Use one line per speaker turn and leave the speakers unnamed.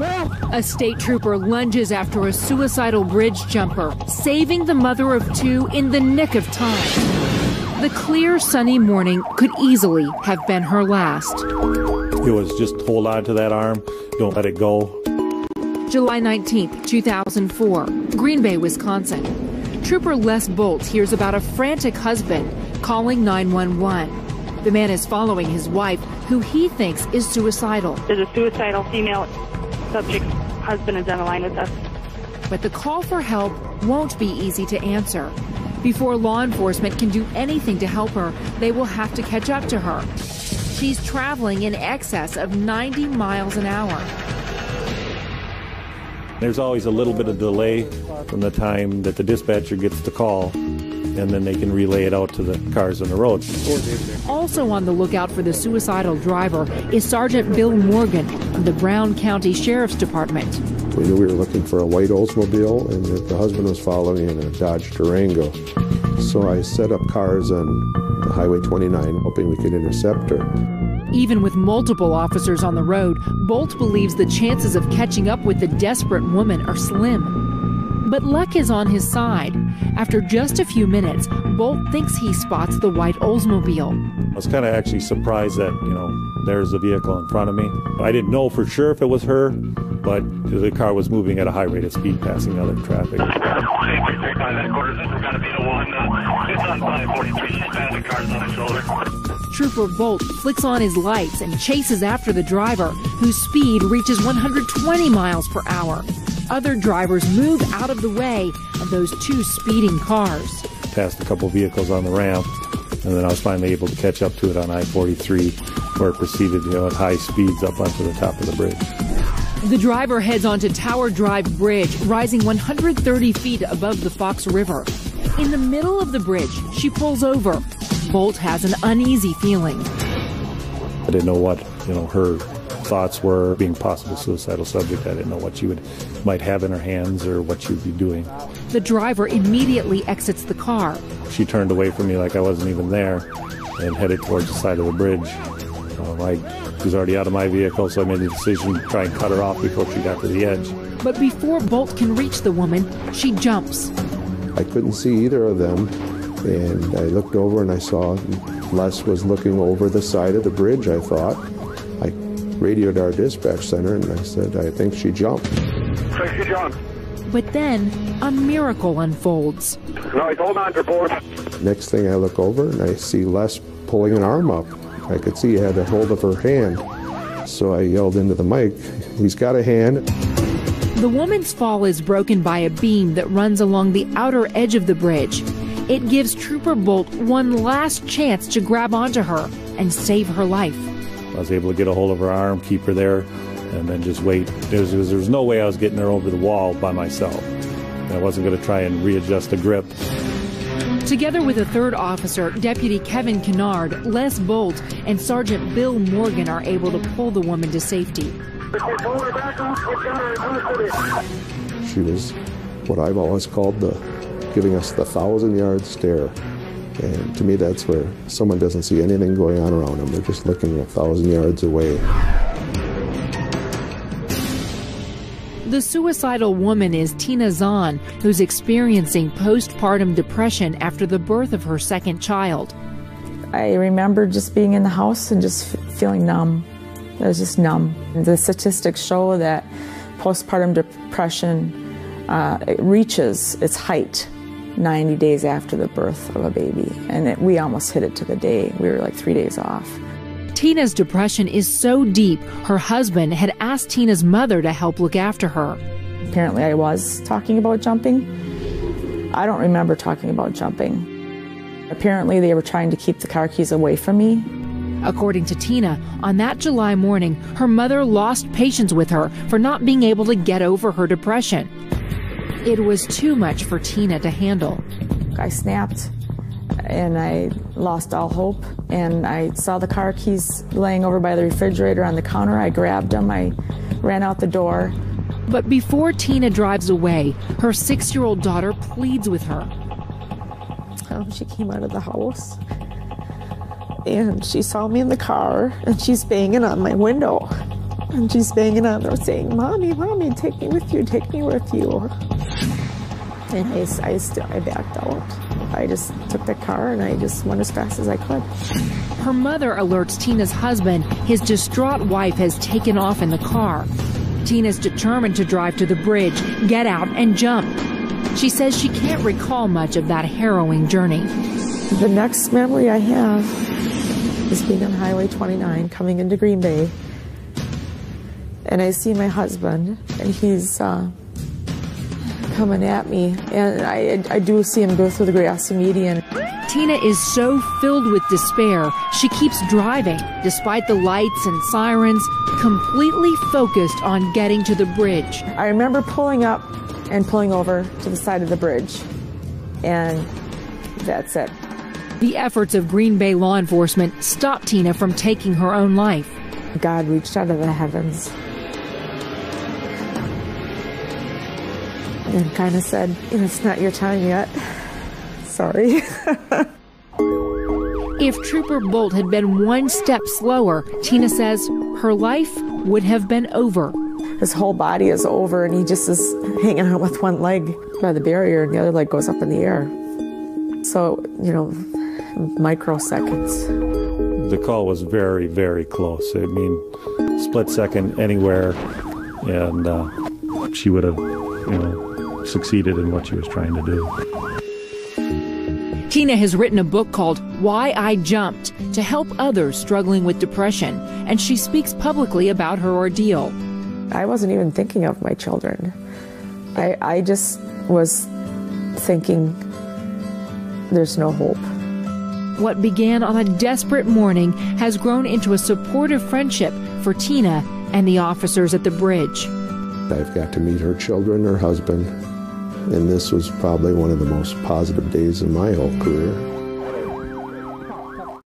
A state trooper lunges after a suicidal bridge jumper, saving the mother of two in the nick of time. The clear, sunny morning could easily have been her last.
It was just hold on to that arm, don't let it go.
July 19, 2004, Green Bay, Wisconsin. Trooper Les Boldt hears about a frantic husband calling 911. The man is following his wife, who he thinks is suicidal.
There's a suicidal female subject's husband is on the line with us.
But the call for help won't be easy to answer. Before law enforcement can do anything to help her, they will have to catch up to her. She's traveling in excess of 90 miles an hour.
There's always a little bit of delay from the time that the dispatcher gets the call, and then they can relay it out to the cars on the road.
Also on the lookout for the suicidal driver is Sergeant Bill Morgan of the Brown County Sheriff's Department.
We knew we were looking for a white Oldsmobile and that the husband was following in a Dodge Durango. So I set up cars on the Highway 29, hoping we could intercept her.
Even with multiple officers on the road, Boldt believes the chances of catching up with the desperate woman are slim. But luck is on his side. After just a few minutes, Boldt thinks he spots the white Oldsmobile.
I was kind of actually surprised that, you know, there's the vehicle in front of me. I didn't know for sure if it was her, but the car was moving at a high rate of speed passing other traffic.
Trooper Boldt flicks on his lights and chases after the driver, whose speed reaches 120 miles per hour. Other drivers move out of the way of those two speeding cars.
Passed a couple vehicles on the ramp, and then I was finally able to catch up to it on I 43, where it proceeded you know, at high speeds up onto the top of the bridge.
The driver heads onto Tower Drive Bridge, rising 130 feet above the Fox River. In the middle of the bridge, she pulls over. Boldt has an uneasy feeling.
I didn't know what, you know, her thoughts were being possible suicidal subject. I didn't know what she would might have in her hands or what she would be doing.
The driver immediately exits the car.
She turned away from me like I wasn't even there and headed towards the side of the bridge. Um, I was already out of my vehicle, so I made the decision to try and cut her off before she got to the edge.
But before Boldt can reach the woman, she jumps.
I couldn't see either of them, and I looked over and I saw Les was looking over the side of the bridge, I thought. I radioed our dispatch center and I said, I think she jumped.
She jumped.
But then a miracle unfolds.
Right, hold on to board.
Next thing I look over and I see Les pulling an arm up. I could see he had a hold of her hand. So I yelled into the mic, He's got a hand.
The woman's fall is broken by a beam that runs along the outer edge of the bridge. It gives Trooper Boldt one last chance to grab onto her and save her life.
I was able to get a hold of her arm, keep her there, and then just wait. There was, there was no way I was getting her over the wall by myself. I wasn't going to try and readjust the grip.
Together with a third officer, Deputy Kevin Kennard, Les Boldt, and Sergeant Bill Morgan are able to pull the woman to safety.
She was what I've always called the giving us the thousand yard stare. And to me, that's where someone doesn't see anything going on around them. They're just looking a thousand yards away.
The suicidal woman is Tina Zahn, who's experiencing postpartum depression after the birth of her second child.
I remember just being in the house and just feeling numb. I was just numb. The statistics show that postpartum depression uh, it reaches its height 90 days after the birth of a baby. And it, we almost hit it to the day. We were like three days off.
Tina's depression is so deep, her husband had asked Tina's mother to help look after her.
Apparently, I was talking about jumping. I don't remember talking about jumping. Apparently, they were trying to keep the car keys away from me.
According to Tina, on that July morning, her mother lost patience with her for not being able to get over her depression. It was too much for Tina to handle.
I snapped and I lost all hope. And I saw the car keys laying over by the refrigerator on the counter. I grabbed them, I ran out the door.
But before Tina drives away, her six year old daughter pleads with her.
Um, she came out of the house and she saw me in the car and she's banging on my window. And she's banging on there saying, Mommy, Mommy, take me with you, take me with you. And I, I, still, I backed out. I just took the car and I just went as fast as I could.
Her mother alerts Tina's husband his distraught wife has taken off in the car. Tina's determined to drive to the bridge, get out, and jump. She says she can't recall much of that harrowing journey.
The next memory I have is being on Highway 29 coming into Green Bay. And I see my husband, and he's uh, coming at me. And I, I do see him go through the grassy median.
Tina is so filled with despair, she keeps driving, despite the lights and sirens, completely focused on getting to the bridge.
I remember pulling up and pulling over to the side of the bridge, and that's it.
The efforts of Green Bay law enforcement stopped Tina from taking her own life.
God reached out of the heavens and kind of said, It's not your time yet. Sorry.
if Trooper Boldt had been one step slower, Tina says her life would have been over.
His whole body is over, and he just is hanging out with one leg by the barrier, and the other leg goes up in the air. So, you know, microseconds.
The call was very, very close. I mean, split second anywhere, and uh, she would have, you know, succeeded in what she was trying to do.
Tina has written a book called Why I Jumped to help others struggling with depression, and she speaks publicly about her ordeal.
I wasn't even thinking of my children. I, I just was thinking there's no hope.
What began on a desperate morning has grown into a supportive friendship for Tina and the officers at the bridge.
I've got to meet her children, her husband, and this was probably one of the most positive days of my whole career.